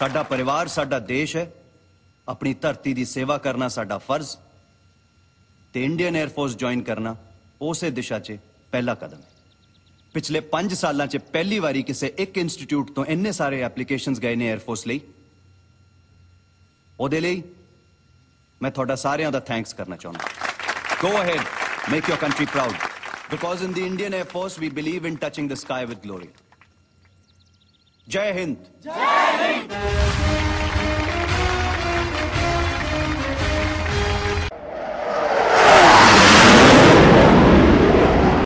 साडा परिवार, साडा देश है। अपनी धरती की सेवा करना साडा फ़र्ज़। तो इंडियन एयरफोर्स ज्वाइन करना उस दिशा च पहला कदम है। पिछले पाँच साल पहली बारी किसी एक इंस्टीट्यूट तो इन्ने सारे एप्लीकेशन गए ने एयरफोर्स लिये मैं थोड़ा सारे का थैंक्स करना चाहूँगा go ahead make your country proud because in the Indian Air Force we believe in touching the sky with glory Jai Hind. Jai Hind.